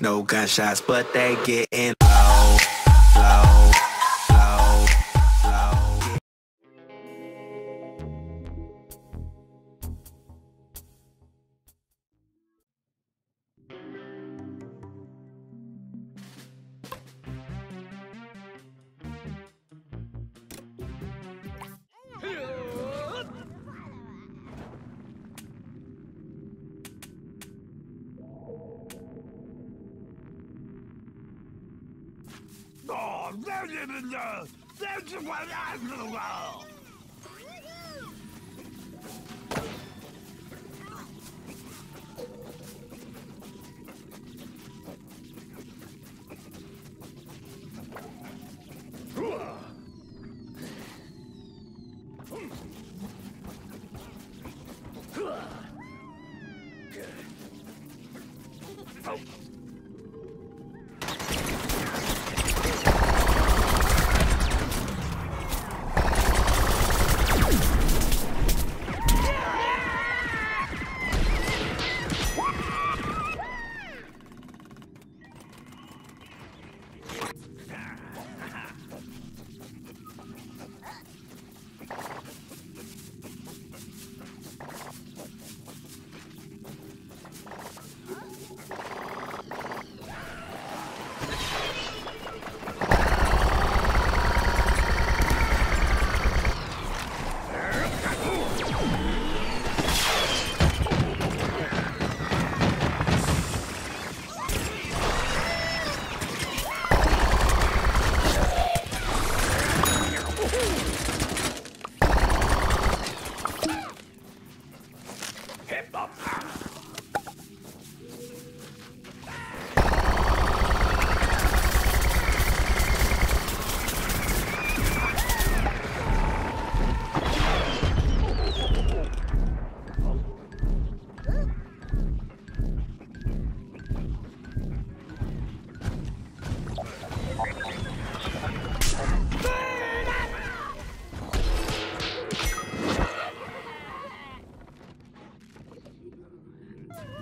no gunshots, but they getting low, low, There's what I'm gonna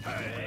Hey!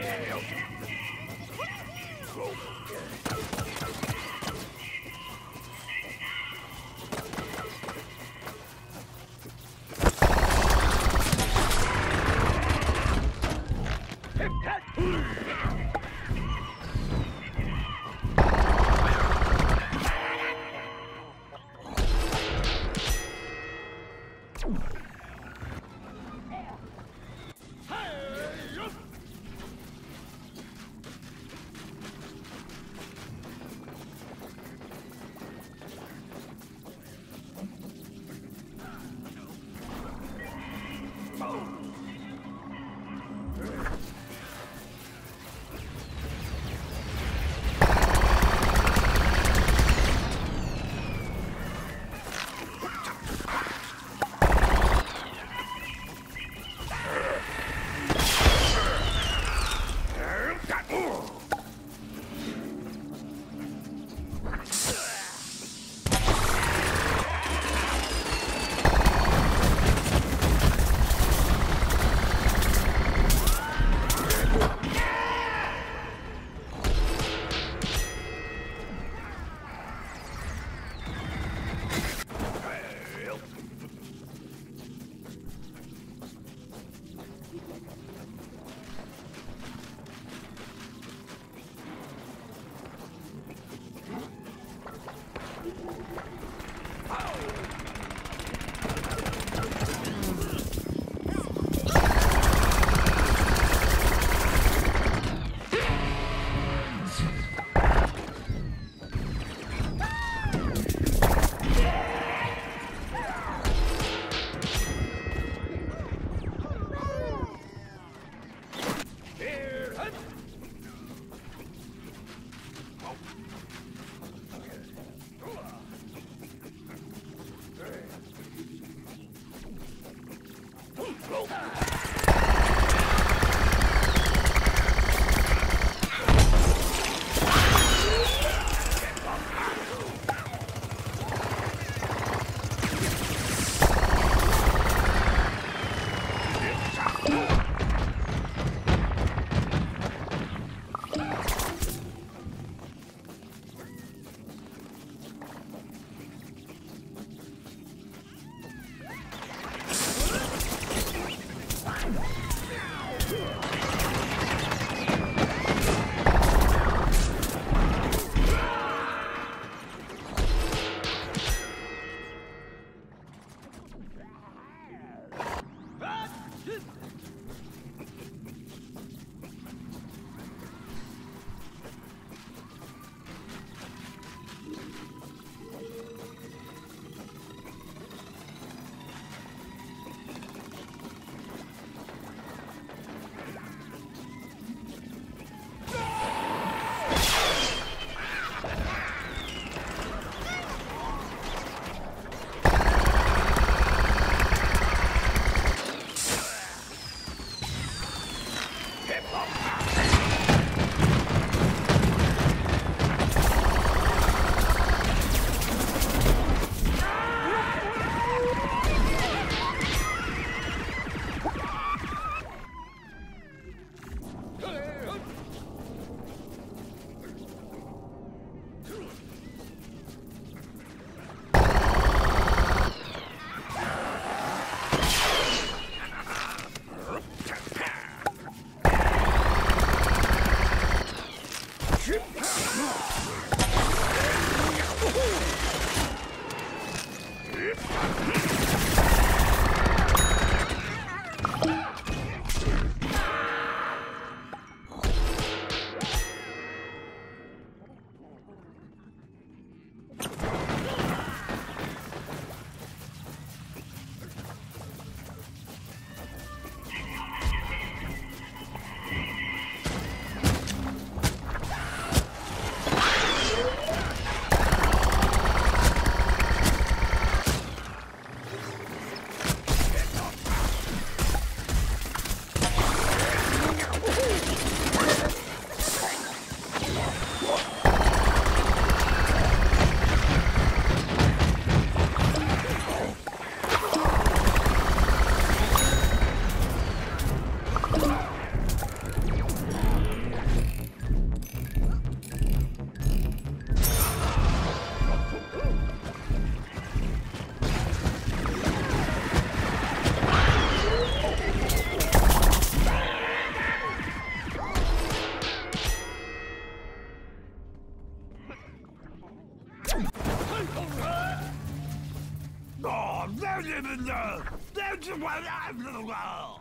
Don't even know! Don't you want I'm the world!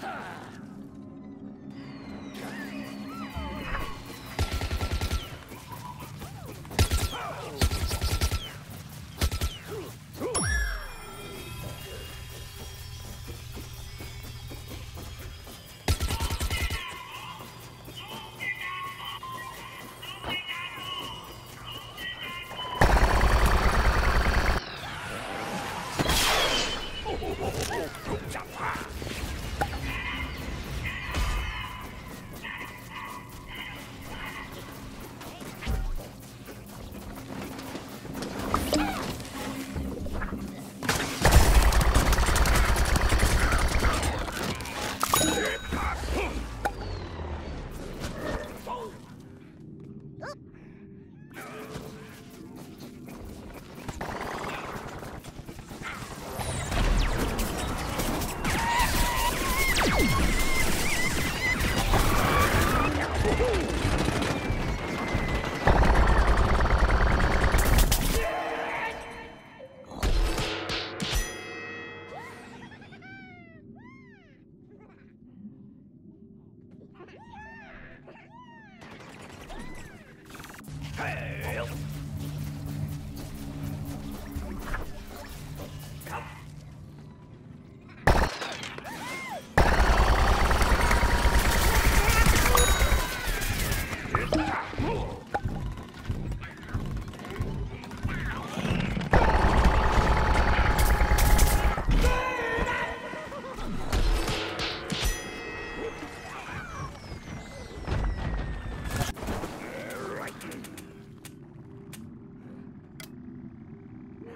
Ha!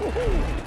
Woohoo!